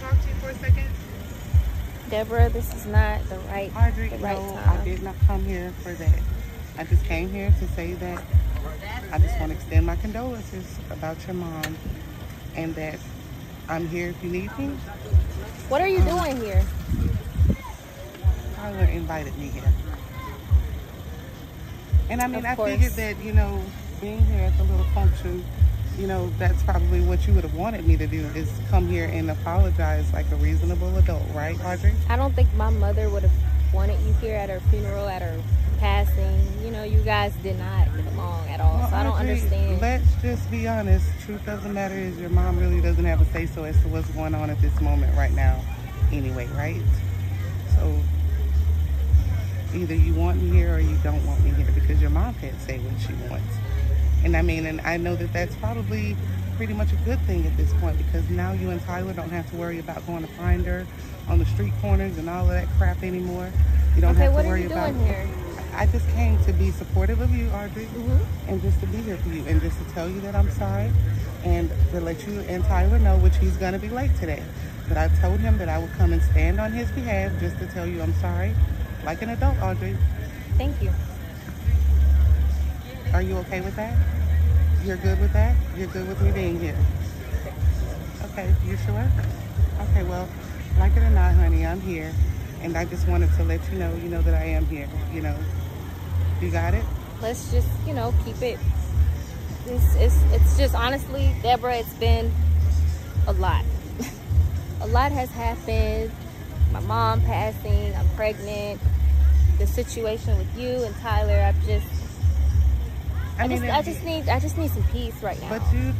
talk to you for a second? Deborah, this is not the right, Audrey, the right no, time. I did not come here for that. I just came here to say that I just want to extend my condolences about your mom and that I'm here if you need me. What are you um, doing here? Tyler invited me here. And I mean, I figured that, you know, being here at the little function, you know, that's probably what you would have wanted me to do is come here and apologize like a reasonable adult, right, Audrey? I don't think my mother would have wanted you here at her funeral, at her passing. You know, you guys did not get along at all. Well, so I don't Audrey, understand. Let's just be honest. Truth doesn't matter is your mom really doesn't have a say so as to what's going on at this moment right now anyway, right? So either you want me here or you don't want me here because your mom can't say what she wants. And I mean, and I know that that's probably pretty much a good thing at this point because now you and Tyler don't have to worry about going to find her on the street corners and all of that crap anymore. You don't okay, have to what are worry you about doing here? I just came to be supportive of you, Audrey, Mhm. and just to be here for you, and just to tell you that I'm sorry, and to let you and Tyler know, which he's gonna be late today. But I told him that I would come and stand on his behalf, just to tell you I'm sorry, like an adult, Audrey. Thank you. Are you okay with that? You're good with that? You're good with me being here? Okay, you sure? Okay, well, like it or not, honey, I'm here, and I just wanted to let you know, you know that I am here. You know, you got it. Let's just, you know, keep it. It's, it's, it's just honestly, Deborah, it's been a lot. a lot has happened. My mom passing, I'm pregnant. The situation with you and Tyler, I've just, I, just, mean, I just need, I just need some peace right now. But you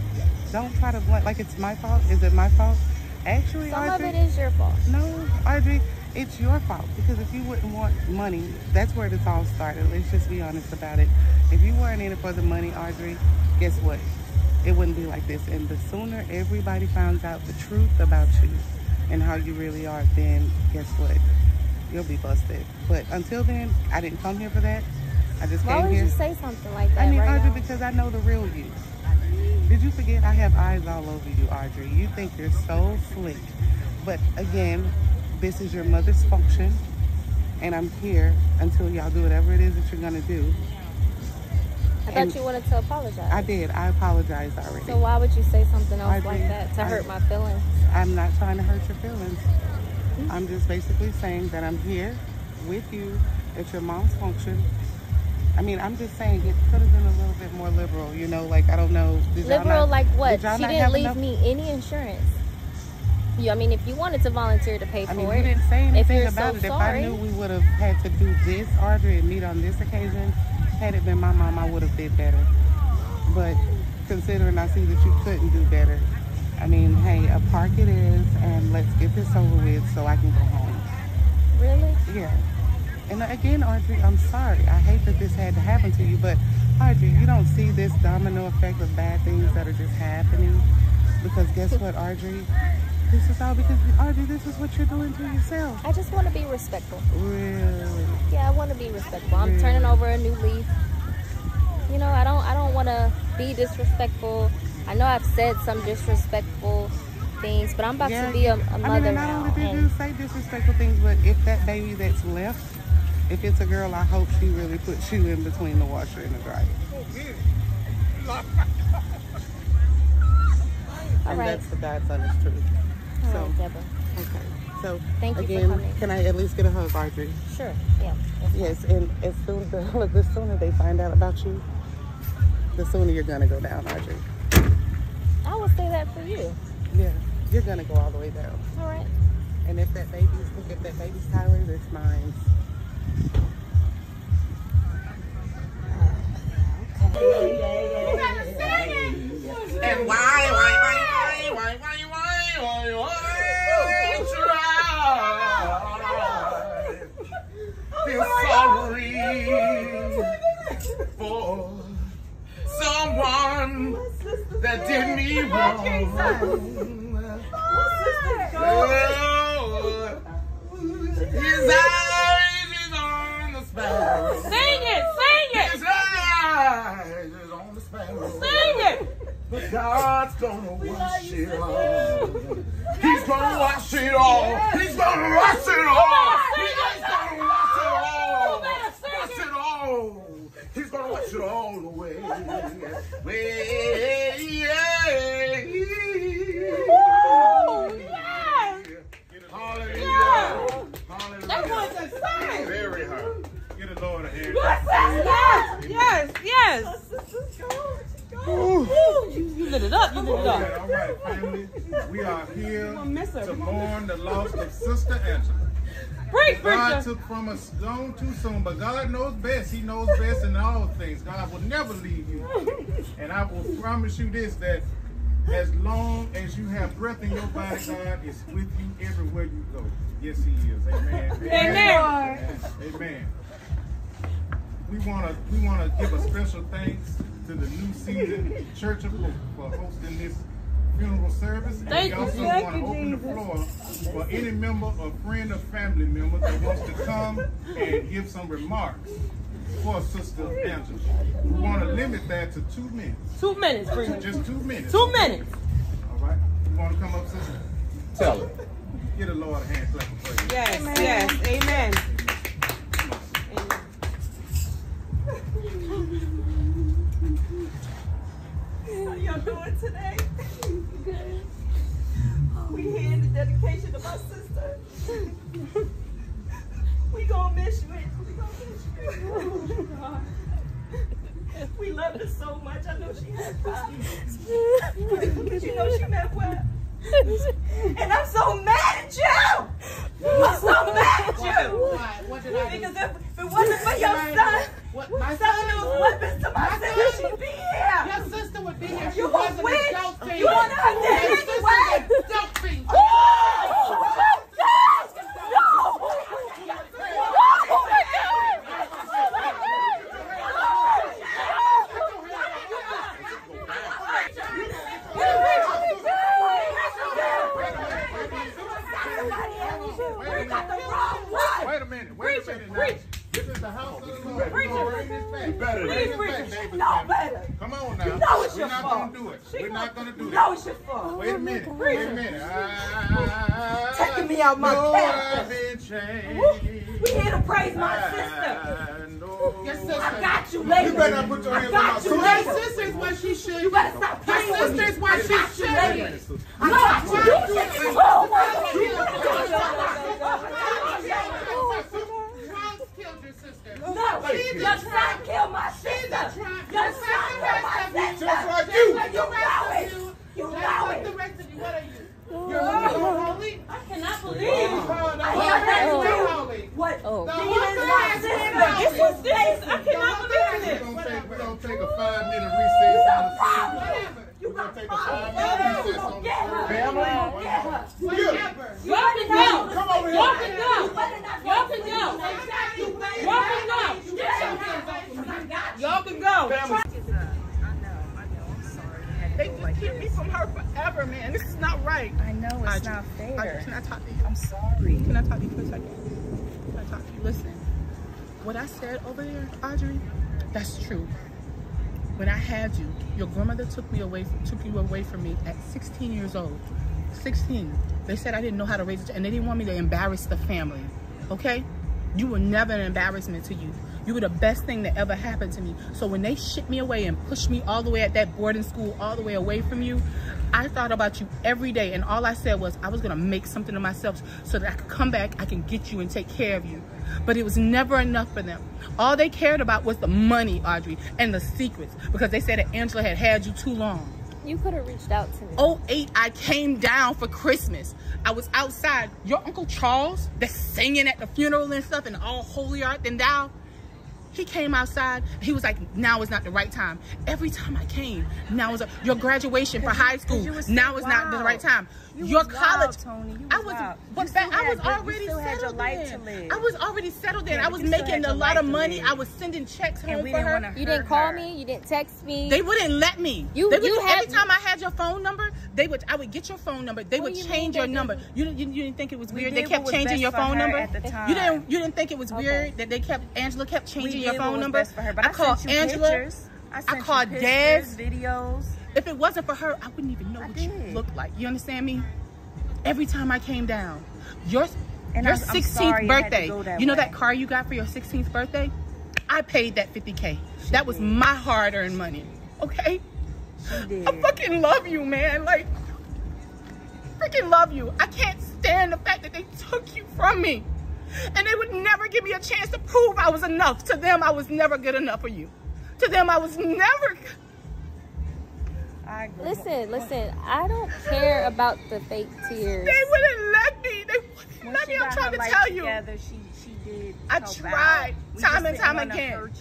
don't try to blame like it's my fault. Is it my fault? Actually, Some of it is your fault. no, Audrey, it's your fault because if you wouldn't want money, that's where this all started. Let's just be honest about it. If you weren't in it for the money, Audrey, guess what? It wouldn't be like this. And the sooner everybody finds out the truth about you and how you really are, then guess what? You'll be busted. But until then, I didn't come here for that. I just Why came would you say something like that I mean, right Audrey, now? because I know the real you. Did you forget I have eyes all over you, Audrey? You think you're so slick. But again, this is your mother's function, and I'm here until y'all do whatever it is that you're gonna do. I and- thought you wanted to apologize. I did. I apologized already. So why would you say something else I like did. that to I- hurt my feelings? I'm not trying to hurt your feelings. I'm just basically saying that I'm here with you at your mom's function. I mean, I'm just saying it could have been a little bit more liberal, you know, like I don't know. Liberal not- like what? did She didn't leave enough- me any insurance. You, I mean, if you wanted to volunteer to pay I for mean, it, you didn't say anything about so it. If I knew we would have had to do this, Audrey, and meet on this occasion, had it been my mom, I would have did better. But considering I see that you couldn't do better, I mean, hey, a park it is, and let's get this over with so I can go home. really? Yeah. And again, Audrey, I'm sorry. I hate that this had to happen to you, but Audrey, you don't see this domino effect of bad things that are just happening. Because guess what, Audrey? This is all because, Audrey, this is what you're doing to yourself. I just want to be respectful. Really? Yeah, I want to be respectful. I'm Really? turning over a new leaf. You know, I don't, I don't want to be disrespectful. I know I've said some disrespectful things, but I'm about to be a, a mother I mean, now. not only did you say disrespectful things, but if that baby that's left, if it's a girl, I hope she really puts you in between the washer and the dryer. And right. that's the God's honest truth. All so, right, Deborah. okay. So, Thank you again, can I at least get a hug, Audrey? Sure. Yeah. Yes, and as soon the, the sooner they find out about you, the sooner you're gonna go down, Audrey. I will say that for you. Yeah, you're gonna go all the way down. All right. And if that baby's, if that baby's Tyler, that's mine that did me wrong. Is on the sparrow. Sing it. But God's gonna wash it all. He's gonna wash it all. He's gonna wash it all. He's gonna wash it all. Wash it all. He's gonna wash it all away. Way, lit it up. You lit it up. all right, family. We are here to mourn the loss of Sister Angela. Preach, God took from us gone too soon, but God knows best. He knows best in all things. God will never leave you. And I will promise you this that as long as you have breath in your body, God is with you everywhere you go. Yes, He is. Amen. Amen. Amen. We wanna we wanna give a special thanks to the New Season Church of Hope for hosting this funeral service. And Thank we you, also thank want to you, open the floor for any member or friend or family member that wants to come and give some remarks for Sister Angela. We want to limit that to two minutes. Two minutes, preacher. Just two minutes. Two minutes. All right. You want to come up, sister? Tell her. Get a Lord a hand clap of praise. Yes, yes. Amen. But you know she meant well. And I'm so mad at you! I'm so mad at you! Why? What did I do? Because if, if it wasn't for your son, What, my selling those weapons to my sister, she'd be here! Your sister would be here. She You wasn't a dope. You wanted her dead Your sister's anyway! a dope fiend. Wait a minute. Wait a minute. Now. This is the house of the Lord. Bring this back. You better Bring than this back, neighbors. No better! Come on now. know it's We're your not fault. gonna do it. We're not gonna do No, that. it's your fault. Wait a minute. Wait a minute. I Taking me out my know character. I've been changed. We here to praise my sister. I know. Your sister. I got you later. You better not put your I hands on my got you sister. Your later. sister's what she should You better stop playing Your with me. sister's what she I got you should later. be. I got you. You should be home. Drugs killed your sister. No, your son killed my sister. Your son killed my sister. Just like you. And you know it. You Just know like it. the rest of you. What are you? You're holy. I cannot believe. The I Holy cannot Spirit believe holy. what Oh. The demons my sister. This was this. I cannot believe Holy this. We're gonna take, we're gonna take a five-minute recess got on the. Whatever. You We're gonna got take a problems. five-minute recess on the Get her. Family. Get her. Whatever. Y'all can go. Come over here. Y'all can go. You better not Y'all can go. Exactly. Y'all can go. Y'all can go. They just keep me from her forever, man. This is not right. I know it's Audrey, not Audrey, fair. can I talk to you? I'm sorry. Can I talk to you for a second? Can I talk to you? Listen, what I said over there, Audrey, that's true. When I had you, your grandmother took me away, took you away from me at 16 years old. 16. They said I didn't know how to raise a and they didn't want me to embarrass the family. Okay? You were never an embarrassment to you. You were the best thing that ever happened to me. So when they shipped me away and pushed me all the way at that boarding school, all the way away from you, I thought about you every day. And all I said was I was going to make something of myself so that I could come back, I can get you and take care of you. But it was never enough for them. All they cared about was the money, Audrey, and the secrets because they said that Angela had had you too long. You could have reached out to me. 08, I came down for Christmas. I was outside. Your Uncle Charles, that's singing at the funeral and stuff, and all holy art and thou, he came outside. He was like, now is not the right time. Every time I came, now is a, your graduation for high school. Now is not the right time. You your was college, wild, Tony. You I was was, wild. but You back, still I was had your- you already still had your settled life in. to live. I was already settled in. Yeah, I was making a lot of money. I was sending checks home And we for didn't her. want You didn't call me. You didn't text me. They wouldn't let me. You- they would, you every had- time I had your phone number, they would I would get your phone number. They What would you change your number. You, didn't- you you didn't think it was weird? did They kept changing your phone number. at the You didn't time. you didn't think it was Okay. weird that they kept Angela kept changing your phone number. for her, I, called sent Angela. pictures. I, called you Dez. videos. If it wasn't for her, I wouldn't even know I what you did. looked like. You understand me? every time I came down. Your, And your I'm- I'm 16th sorry it had to birthday, that you know way. that car you got for your 16th birthday? I paid that 50K. That was my hard earned money. Okay? Did. I fucking love you, man. Like, freaking love you. I can't stand the fact that they took you from me. And they would never give me a chance to prove I was enough. To them, I was never good enough for you. To them, I was never. I agree. Listen, listen. I don't care about the fake tears. They wouldn't let me. They wouldn't When let me. I'm trying her to life tell you. Together, she, she did I help tried out. We time just and didn't time again. Hurt.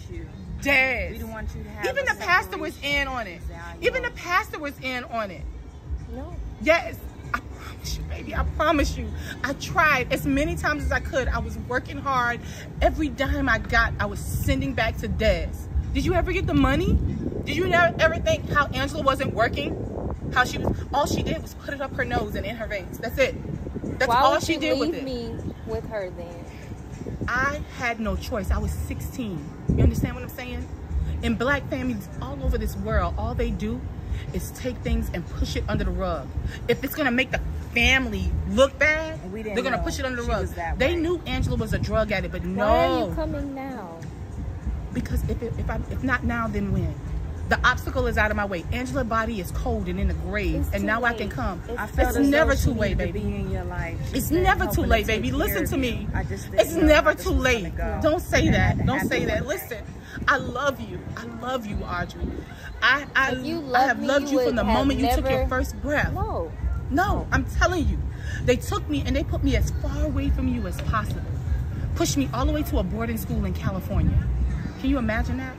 Dad. We didn't want you to have Even a the pastor was in on it. Exactly. Even the pastor was in on it. No. Yes, I promise you, baby. I promise you. I tried as many times as I could. I was working hard. Every dime I got, I was sending back to Des. Did you ever get the money? Did you never ever think how Angela wasn't working? How she was all she did was put it up her nose and in her veins. That's it. That's Why all would she did leave with it. me with her then? I had no choice. I was 16. You understand what I'm saying? In black families all over this world, all they do is take things and push it under the rug. If it's gonna make the family look bad, we didn't they're gonna know push it under the rug. They way. knew Angela was a drug addict, but Why are you no, coming now? because if it, if I if not now, then when? The obstacle is out of my way. Angela's body is cold and in the grave, It's and now I can come. It's It's never too late, to baby. Be in your life. She's never too late, baby. Listen to me. I just It's never too late. Don't say that. Don't say that. Listen, I love you. I love you, Audrey. I I, I have me, loved you you from the moment you took your first breath. No. No, I'm telling you. They took me and they put me as far away from you as possible. Pushed me all the way to a boarding school in California. Can you imagine that?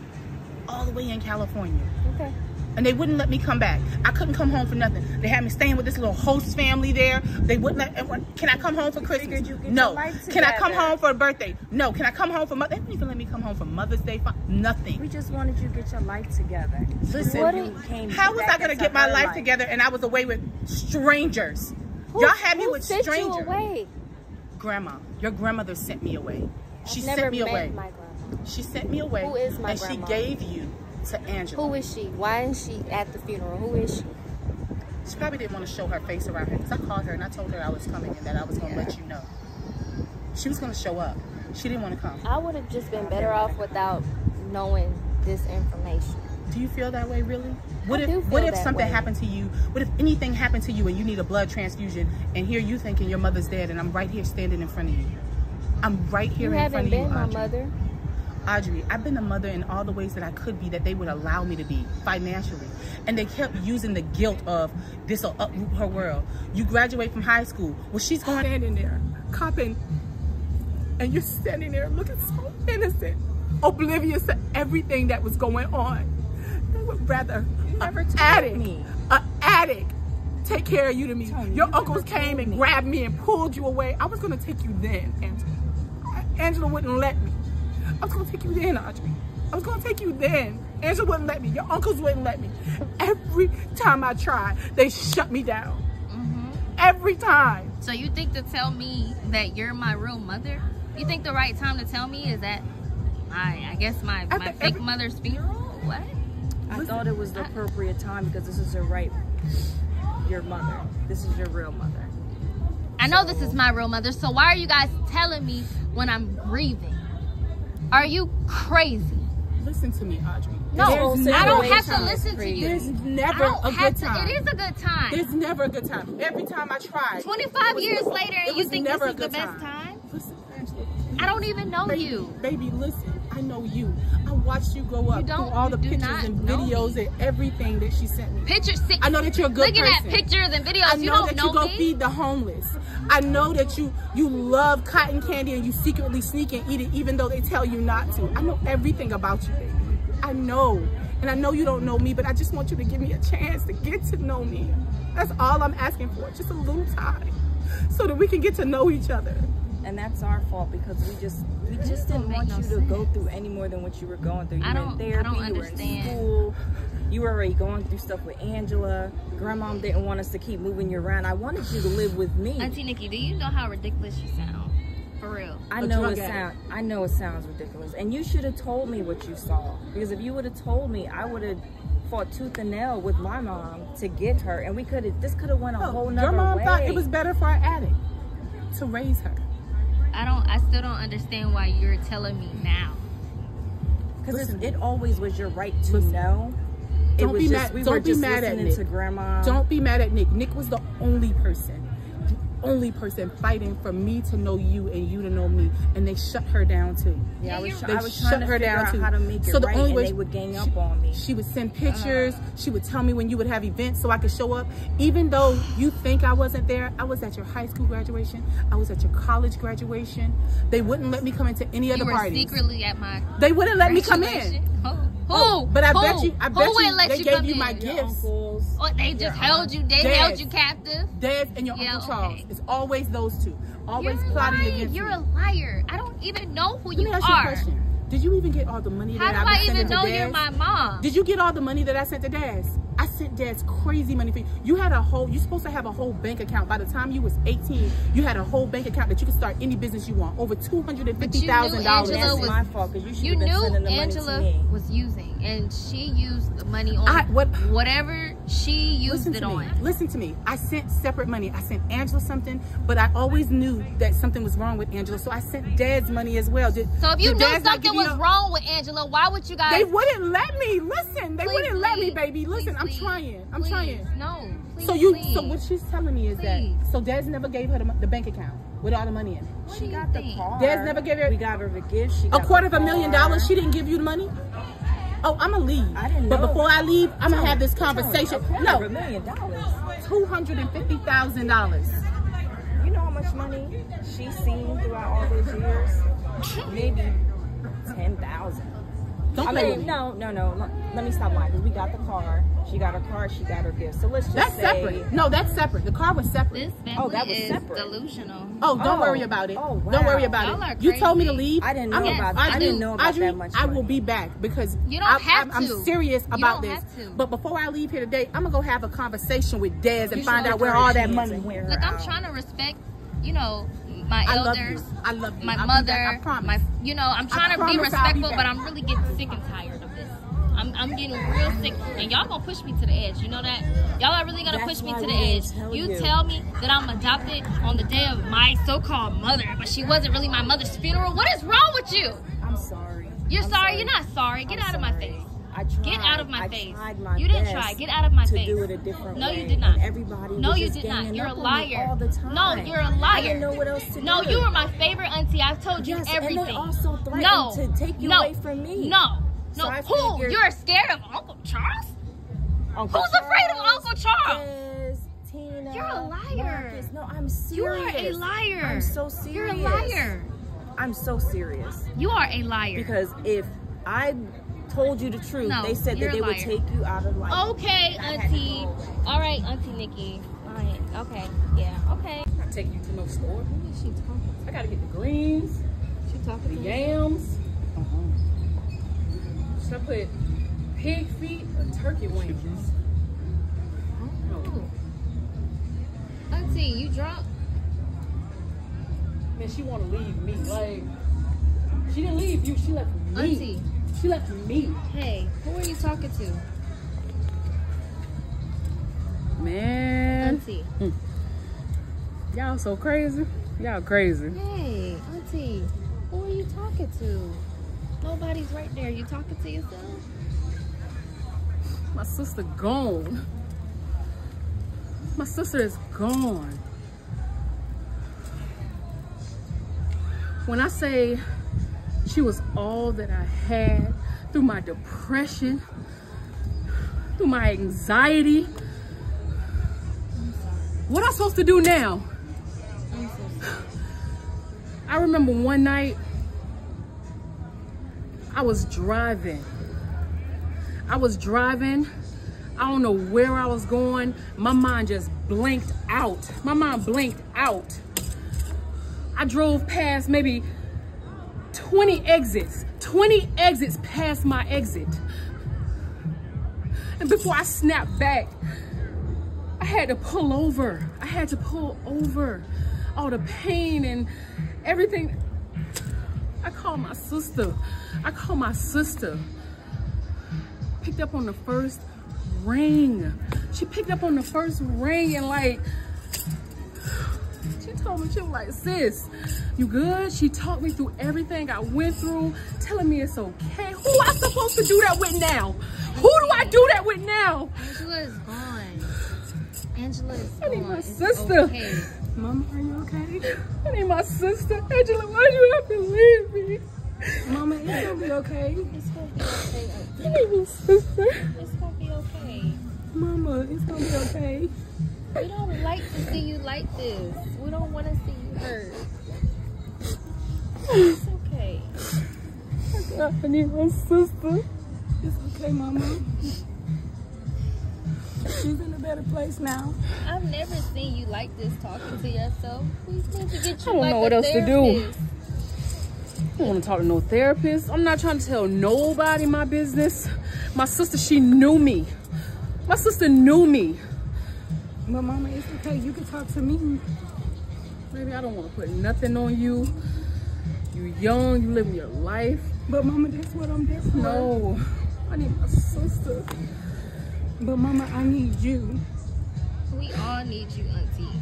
All the way in California Okay. and they wouldn't let me come back. I couldn't come home for nothing. They had me staying with this little host family there. They wouldn't let. Can I come home for Christmas? You No. Can I come home for a birthday? No. Can I come home for Mother? They wouldn't even let me come home for Mother's Day. Nothing. We just wanted you to get your life together. Listen, What You came How was I gonna get my her life together and I was away with strangers? Y'all had me with sent strangers. You away? Grandma, your grandmother sent me away. She sent me away. She sent me away. Who is my and grandma? she gave you to Angela. Who is she? Why is she at the funeral? Who is she? She probably didn't want to show her face around here because I called her and I told her I was coming and that I was going to let you know. She was going to show up. She didn't want to come. I would have just been better off without knowing this information. Do you feel that way, really? What I if what if something way. happened to you? What if anything happened to you and you need a blood transfusion and here you thinking your mother's dead and I'm right here standing in front of you? I'm right here You in front of you. You haven't been my mother. Audrey, I've been a mother in all the ways that I could be that they would allow me to be financially. And they kept using the guilt of this will uproot her world. You graduate from high school. Well, she's going standing there, copping, and you're standing there looking so innocent, oblivious to everything that was going on. They would rather never an addict, me. an addict, take care of you to me. Tony, Your you uncles came and me. grabbed me and pulled you away. I was gonna take you then, Angela. Angela wouldn't let me. I was gonna take you then, Audrey. I was gonna take you then. Angela wouldn't let me. Your uncles wouldn't let me. Every time I tried, they shut me down. Mm-hmm. Every time. So you think to tell me that you're my real mother? You think the right time to tell me is that my, I guess my, After my fake every- mother's funeral? What? I thought it was the appropriate time because this is your right, your mother. This is your real mother. I know this is my real mother, so why are you guys telling me when I'm grieving? Are you crazy? Listen to me, Audrey. No, There's I don't have to listen to you. There's never a good to. time. It is a good time. There's never a good time. Every time I try. 25 years later, and you think this is the good best time. time? Listen, Angela. I don't even know baby, you. Baby, listen. I know you. I watched you grow up You don't- through all the pictures and videos me. and everything that she sent me. Pictures. I know that you're a good Looking person. at pictures and videos, I you know don't that know you go me. feed the homeless. I know that you you love cotton candy and you secretly sneak and eat it even though they tell you not to. I know everything about you, baby. I know. And I know you don't know me, but I just want you to give me a chance to get to know me. That's all I'm asking for. Just a little time. So that we can get to know each other. And that's our fault because we just we just didn't want make you no to go through any more than what you were going through. You I were don't- in I therapy, don't you were in school, you were already going through stuff with Angela. Grandma didn't want us to keep moving you around. I wanted you to live with me. Auntie Nikki, do you know how ridiculous you sound? For real. I a know it addict. sound I know it sounds ridiculous. And you should have told me what you saw. Because if you would have told me, I would have fought tooth and nail with my mom to get her, and we could have. This could have went a whole nother Your mom way. thought it was better for an addict to raise her. I don't. I still don't understand why you're telling me now. because it always was your right to Listen. know. It Don't be just mad- we don't be mad at Nick. to grandma. Don't be mad at Nick. Nick was the only person, the only person fighting for me to know you and you to know me, and they shut her down too. Yeah, I was, They I was shut her down too. how to make it So the right, only way they would gang she- up on me. She would send uh-huh. pictures. She would tell me when you would have events so I could show up. Even though you think I wasn't there, I was at your high school graduation. I was at your college graduation. They wouldn't let me come into any You other were parties. secretly at my. They wouldn't let me come in. Who? Who? Oh, but I Who? bet you, I Who you, wouldn't let they you gave come you in? my Your gifts. uncles. Oh, they just Your held you. They Dads. held you captive. Dad and your Yeah, Uncle Charles. okay. It's always those two. Always You're plotting lying. against You're me. a liar. I don't even know who Let you me ask you a are. question. Did you even get all the money How that do I was sending to How do I sending even know Dad? you're my mom? Did you get all the money that I sent to Dad's? I sent Dad's crazy money for you. You had a whole, you're supposed to have a whole bank account. By the time you was 18, you had a whole bank account that you could start any business you want. Over $250,000. Angela That's was- my fault because you should you been knew sending the Angela money to me. was using, and she used the money on I- what- whatever she used Listen it to on. me. Listen to me. I sent separate money. I sent Angela something, but I always knew that something was wrong with Angela, so I sent Dad's money as well. Did, So if you knew something was a- wrong with Angela, why would you guys? They wouldn't let me. Listen, they Please wouldn't let me, baby. Listen, Please I'm leave. trying. I'm Please. trying. No. Please So you, leave. so what she's telling me is Please. that so Dad's never gave her the, the bank account with all the money in it. What She do you got the think? car. Dad's never gave her- We got her the gift. She A quarter of a million dollars. She didn't give you the money. Oh, I'm gonna leave. I didn't know. But before I leave, I'm gonna have this conversation. A quarter of a million dollars. two hundred and fifty thousand dollars. You know how much money she's seen throughout all those years? Maybe ten thousand. Don't I play with mean, no, no, no. Let, let me stop lying. 'cause we got the car. She got her car. She got her gift. So let's just That's say, separate. No, that's separate. The car was separate. This family Oh, that was is separate. delusional. Oh, don't Oh. worry about it. Oh, wow. Don't worry about Y'all are it. You told me to leave. I didn't know I'm- about- I didn't know about Audrey, that much I will be back because You don't I, have I'm, to. I'm serious You about don't this. have to. But before I leave here today, I'm gonna go have a conversation with Dez and You find out where all that money went. hear Look, I'm trying to respect, you know, my I elders, I love you. my I'll mother, back. I my, you know, I'm trying to be be respectful, back. but I'm really getting sick and tired of this. I'm, I'm getting real sick, and y'all gonna push me to the edge. You know that? Y'all are really gonna That's push me to the edge. tell You you. tell me that I'm adopted on the day of my so-called mother, but she wasn't really my mother's funeral. What is wrong with you? I'm sorry. You're I'm sorry. You're not sorry. Get I'm out of my face. I tried. Get out of my I face. my You didn't try. Get out of my to face. do it a different No, way. you did not. And everybody No, you did not. You're a up on me liar. all the time. No, you're a liar. I didn't know what else to No, do. you were my favorite auntie. I've told you Yes, everything. and they also threatened no, to take you no, away from me. No, no. I Who? figured- You're scared of Uncle Charles? Uncle Who's afraid of Uncle Charles? Des, Tina, You're a liar. Marcus. No, I'm serious. You are a liar. I'm so serious. You're a liar. I'm so serious. You are a liar. Because if I told you the truth, No, they said that a they would take you out of life. okay, I auntie. go. All right, auntie Nikki. Fine. Okay. Yeah. Okay. Not taking you to no store. Who is she talking? I gotta get the greens, She talking the to me? yams. Uh-huh. Should I put pig feet or turkey wings? Oh, Auntie, you drunk? man, she wanna leave me. Like, she didn't leave you. She left me. Auntie. She left me. Hey, who are you talking to? Man, Auntie. Hmm. y'all so crazy. Y'all crazy. Hey, Auntie. Who are you talking to? Nobody's right there. You talking to yourself? My sister gone. My sister is gone. When I say she was all that I had through my depression, through my anxiety, what am I supposed to do now? I remember one night I was driving. I was driving. I don't know where I was going. My mind just blinked out. My mind blinked out. I drove past maybe 20 exits, 20 exits past my exit. And before I snapped back, I had to pull over. I had to pull over. All the pain and everything. I called my sister. I called my sister picked up on the first ring. She picked up on the first ring and like, told me, she was like, sis, you good? She talked me through everything I went through, telling me it's okay. Who I supposed to do that with now? Who do I do that with now? Angela is gone. Angela is gone. I need my It's sister. okay. Mama, are you okay? I need my sister. Angela, why you have to leave me? Mama, it's gonna be okay. It's gonna be okay. I need my sister. It's gonna be okay. Mama, it's gonna be okay. We don't like to see you like this. We don't want to see you hurt. It's okay. I need my sister. It's okay, Mama. She's in a better place now. I've never seen you like this talking to yourself. We need to get you I don't like know what else to do. I don't want to talk to no therapist. I'm not trying to tell nobody my business. My sister, she knew me. My sister knew me. But Mama, it's okay. You can talk to me. Baby, I don't want to put nothing on you. You young, you living your life. But Mama, that's what I'm there for. No, I need my sister. But Mama, I need you. We all need you, Auntie.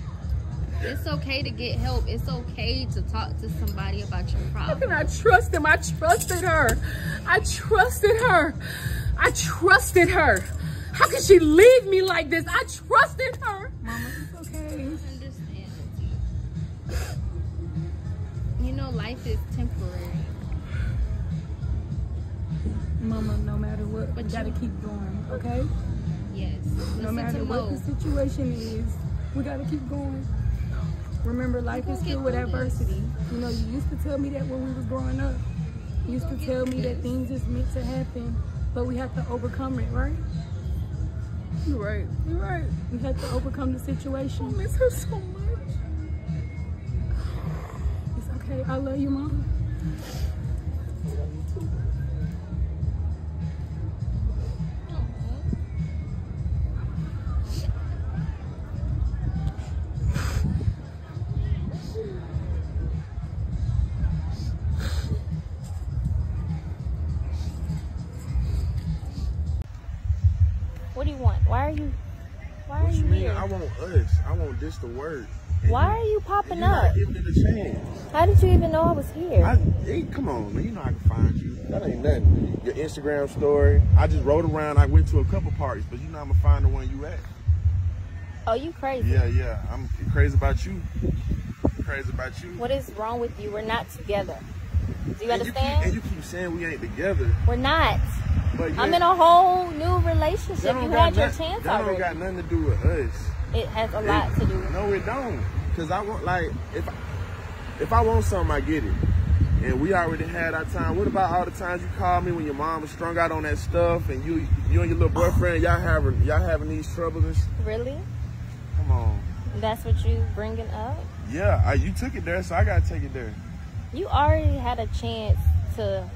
It's okay to get help. It's okay to talk to somebody about your problems. How can. I trust him? I trusted her. I trusted her. I trusted her. How can she leave me like this? I trusted her. Mama, it's okay. Understand, You know, life is temporary. Mama, no matter what, But we gotta you- keep going, okay? Yes. No matter what Mo. the situation is, we gotta keep going. Remember, life is gonna filled with through this. adversity. You know, you used to tell me that when we was growing up. You used to tell me through that things is meant to happen, but we have to overcome it, right? You're right. You're right. We have to overcome the situation. I miss her so much. It's okay. I love you, Mom. I want this to work. Why are you popping up? giving it a chance. How did you even know I was here? I, hey, come on, man. You know I can find you. That ain't nothing. Your Instagram story. I just rode around. I went to a couple parties, but you know I'm gonna find the one you at. Oh, you crazy? Yeah, yeah. I'm crazy about you. Crazy about you. What is wrong with you? We're not together. Do you And you, keep, understand? and you keep saying we ain't together, We're not. but I'm in a whole new relationship. You had your chance That don't got nothing to do with us. It has a lot It- to do No, it don't. Cause I want like if I, if I want something, I get it. And we already had our time. What about all the times you called me when your mom was strung out on that stuff, and you you and your little boyfriend y'all having y'all having these troubles? Really? come on. That's what you bringing up? Yeah, I, you took it there, so I gotta take it there. You already had a chance to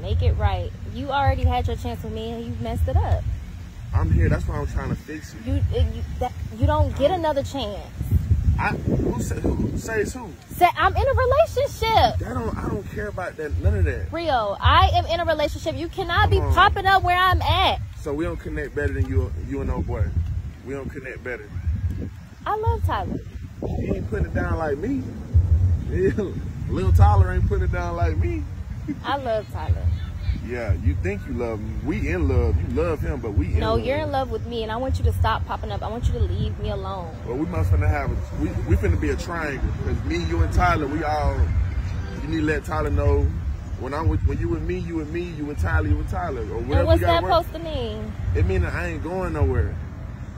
make it right. You already had your chance with me and you messed it up. I'm here. That's why I'm trying to fix it. You you, that, you don't get another chance. I who, say, who says who? Say I'm in a relationship. That don't I don't care about that. None of that. Rio, I am in a relationship. You cannot be on. popping up where I'm at. So we don't connect better than you you and old boy. We don't connect better. I love Tyler. He ain't putting it down like me. Lil Tyler ain't putting it down like me. I love Tyler. Yeah, you think you love him. We in love. You love him, but we in No, love. you're in love with me, and I want you to stop popping up. I want you to leave me alone. Well, we must finna have a, we, we finna be a triangle. Cause me, you, and Tyler, we all, you need to let Tyler know when I'm with, when you with me, you with me, you with Tyler, you with Tyler. Or whatever And what's that work. supposed to mean? It mean that I ain't going nowhere.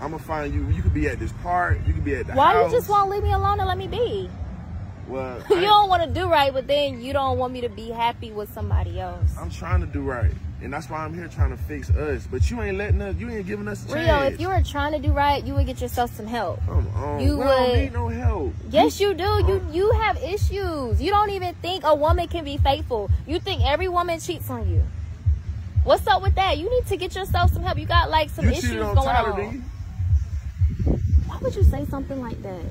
I'm gonna find you. You could be at this park. You could be at the Why house. you just won't leave me alone and let me be? Well, you ain't- don't want to do right, but then you don't want me to be happy with somebody else. I'm trying to do right, and that's why I'm here trying to fix us. But you ain't letting us. You ain't giving us a chance. Rio, if you were trying to do right, you would get yourself some help. Come on. you we don't need no help. Yes, you do. You you have issues. You don't even think a woman can be faithful. You think every woman cheats on you. What's up with that? You need to get yourself some help. You got like some You issues on going Tyler, on. you? Why would you say something like that?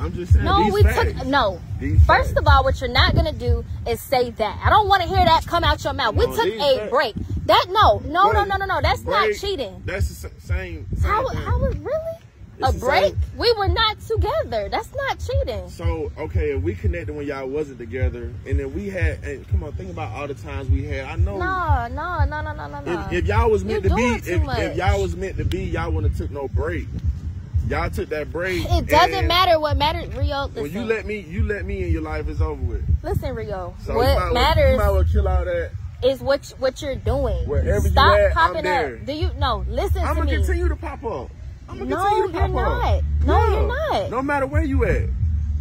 I'm just saying. No, we facts. took no. These First facts. of all, what you're not gonna do is say that. I don't want to hear that come out your mouth. We took a facts. break. That no, no, no, no, no, no. That's not cheating. That's the same. same How thing. how was really It's a break? same. We were not together. That's not cheating. So okay, if we connected when y'all wasn't together, and then we had, and come on, think about all the times we had. I know. No, no, no, no, no, no, no. If, if y'all was meant You're to be, if, if y'all was meant to be, y'all wouldn't have took no break. Y'all took that break. it doesn't matter what matters, Rio. Listen, When you let me, you let me in your life is over with. listen, Rio. So you what matters You might well kill all that. is what what you're doing. Wherever you Stop at, I'm popping there. up. Do you no? Listen I'm to gonna continue to pop up. I'm gonna No, continue to you're pop up. not. No, Yeah. you're not. No matter where you at.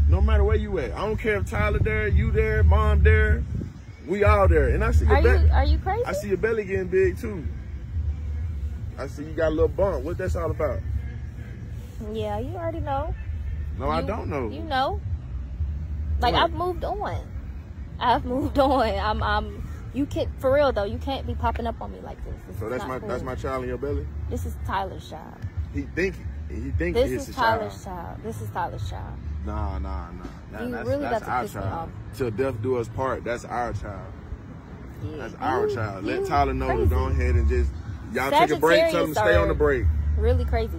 No matter where you at. I don't care if Tyler there, you there, mom there. We all there. And I see your Are belly. are you crazy? I see your belly getting big too. I see you got a little bump. What that's all about? Yeah, you already know. No, I don't know. You know. Like What? I've moved on. I've moved on. I'm I'm you can't for real though, you can't be popping up on me like this. This so that's my cool. that's my child in your belly. This is Tyler's child. He think he think This is Tyler's child. child. This is Tyler's child. Nah, nah, nah. You that's really that's about to our child. off. Till death do us part. That's our child. Yeah. That's our You- child. Let Tyler know crazy. to go ahead and just y'all take a break. Tell him to stay on the break. Really crazy.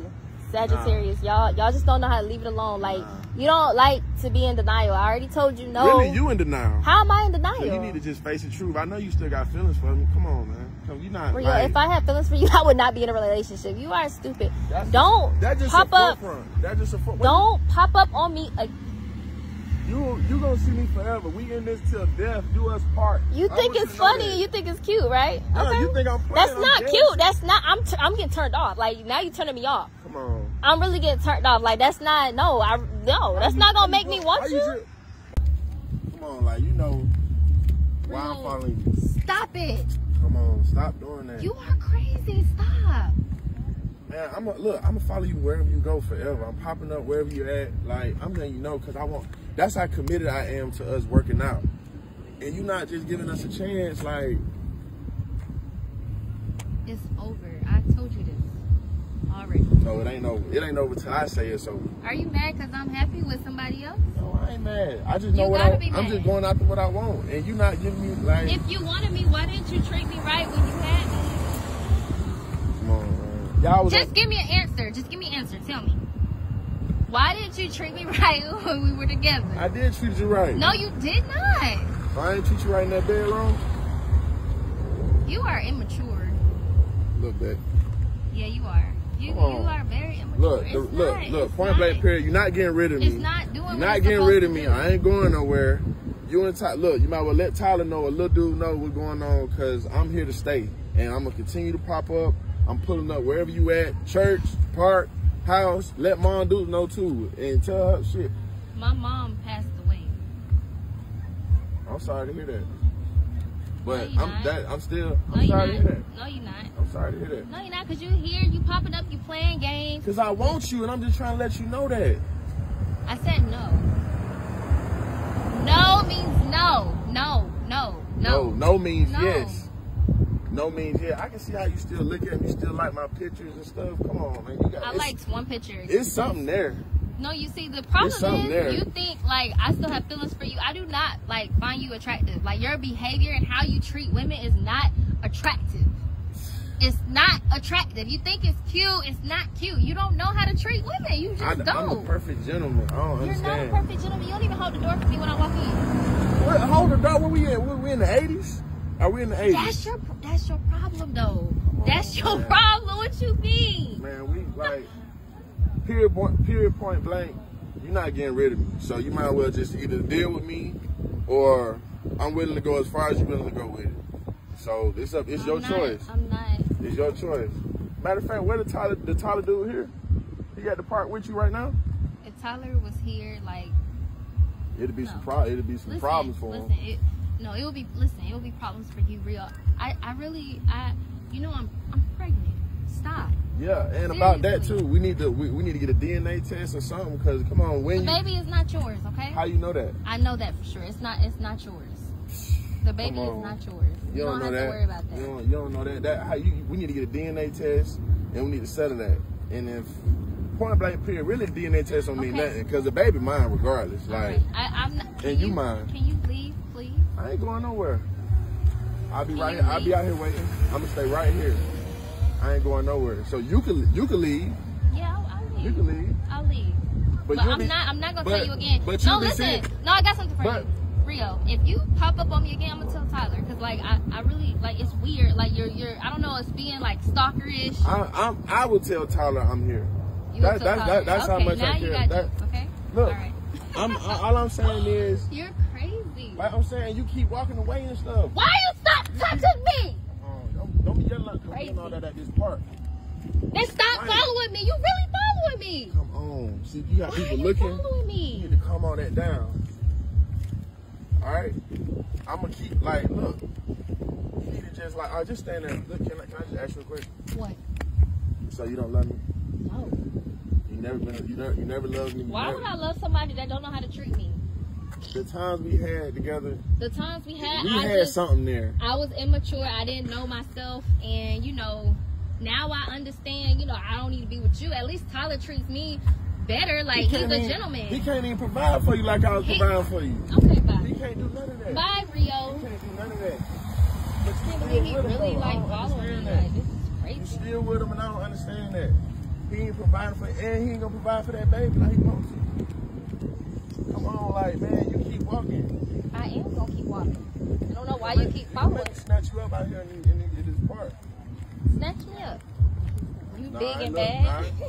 Sagittarius, y'all y'all just don't know how to leave it alone. Like Nah. you don't like to be in denial. I already told you no. Really, you in denial. How am I in denial? So you need to just face the truth. I know you still got feelings for me. Come on, man. Come, you not like, if I had feelings for you, I would not be in a relationship. You are stupid. That's- don't that just pop a up. That just a front. Don't pop up on me. Like, You you gonna see me forever. We in this till death do us part. you think it's funny. that. You think it's cute, right? No, you think I'm playing. That's I'm not dead cute. That's not. I'm. T- I'm getting turned off. Like now, you turning me off. Come on. I'm really getting turned off. Like that's not. No, I no. That's not gonna make me want Why you. Come on, like you know why I'm following you. Stop it. Come on, stop doing that. You are crazy. Stop. Man, I'm a, look. I'm gonna follow you wherever you go forever. I'm popping up wherever you at. Like I'm letting you know because I want. That's how committed I am to us working out. And you not just giving us a chance. Like It's over. I told you already. no, it ain't over. It ain't over till I say it's over. Are you mad because I'm happy with somebody else? No, I ain't mad. I just know You what I, I'm just going after what I want, and you not giving me like. If you wanted me, why didn't you treat me right when you had me? come on, man. Y'all was. Just give me an answer. Just give me an answer. Tell me. Why didn't you treat me right when we were together? I did treat you right. No, you did not. I didn't treat you right in that bedroom. You are immature. A little bit. Yeah, you are. You Come on. you oh. are very immature. Look, the, look, not- look. Point not. blank period. You're not getting rid of me. It's not doing You're not getting rid of me. I ain't going nowhere. You and Tyler, look, you might well let Tyler know, a little dude know what's going on, because I'm here to stay. And I'm going to continue to pop up. I'm pulling up wherever you at, church, park, house. Let mom do know too. And tell her, shit, My mom passed away. I'm sorry to hear that. But you're I'm not. that I'm still, I'm you're sorry to hear that. No, you're not. I'm sorry to hear that. No, you're not. Cause you here, you popping up, you playing games. Because I want you, and I'm just trying to let you know that. I said no. No means no. No. No. No, No. no means No. yes. No means yeah. I can see how you still look at me, still like my pictures and stuff. Come on, man. You got I liked one picture. it's something there. No, you see, the problem is there. you think like I still have feelings for you. I do not like find you attractive. Like your behavior and how you treat women is not attractive. It's not attractive. You think it's cute, it's not cute. You don't know how to treat women. You just I, I'm a don't. perfect gentleman. I don't You're not a perfect gentleman. You don't even hold the door for me when I walk in. What, hold the door. Where we at? Where we in the 80s? Are we in the 80s? That's your that's your problem though. on, That's your man. problem. What you mean? Man, we like period point period point blank. You're not getting rid of me, so you might as well just either deal with me, or I'm willing to go as far as you're willing to go with it. So it's up. It's your I'm not- choice. I'm not. It's your choice. Matter of fact, where the Tyler the Tyler dude here? He got the park with you right now. If Tyler was here, like It'd be some No. pro. It'd be some listen, problems for listen, him. It, no, it will be. Listen, it will be problems for you, real. I, I really, I, you know, I'm, I'm pregnant. Stop. Yeah, and about that too, we need to we, we need to get a DNA test or something because come on, The when you baby is not yours, okay? how you know that? I know that for sure. It's not. It's not yours. The baby is not yours. You don't, know have that. to worry about that. You don't, you don't know that. That how you we need to get a DNA test and we need to settle that. And if point blank period, really DNA test don't mean Okay. nothing because the baby mine regardless. Like. I, I'm not. And you you mind. Can you leave, please? I ain't going nowhere. I'll be Can right you here. I'll be out here waiting. I'm gonna stay right here. I ain't going nowhere. So you can you can leave. Yeah, I'll, I'll leave. You can leave. I'll leave. But, But I'm be, not. I'm not gonna but- tell you again. But no, you be listen. saying- No, I got something for But- you. Rio, if you pop up on me again, I'm gonna tell Tyler. Cause like I, I really like it's weird. Like you're, you're. I don't know. It's being like stalkerish. I, I'm, I will tell Tyler I'm here. You That- that- that- that's how okay, much I care. got That- you. Okay. Look, All right. I'm, I, all I'm saying is, You're crazy. like I'm saying, you keep walking away and stuff. Why you stop touching me? Oh, don't, don't be yelling like come Crazy. all that at this park. Then stop Why? following me. You really following me. Come on. See, you got Why people you looking. following You need to calm all that down. All right? I'm gonna keep like, look. You need to just like, I just stand there. Look, can I, can I just ask you a question? What? So you don't love me? No. You never been, you never, you never loved me. Why never- would I love somebody that don't know how to treat me? The times we had together, The times we had, we I had just, something there. I was immature. I didn't know myself, and you know, now I understand. You know, I don't need to be with you. At least Tyler treats me better. Like he's a even- gentleman. He can't even provide for you like I was He- providing for you. okay, He can't do none of that. Bye, Rio. He can't do none of that. But I can't believe he him, really. Like following me. understand that. Like this is You still with him and I don't understand that. He ain't providing for and he ain't gonna provide for that baby like he wants to. Come on, like man, you walking. I am gonna keep walking. I don't know why you keep following. Snatch you up out here in, in, in this park. Snatch me up. You Nah, big and bad. nah,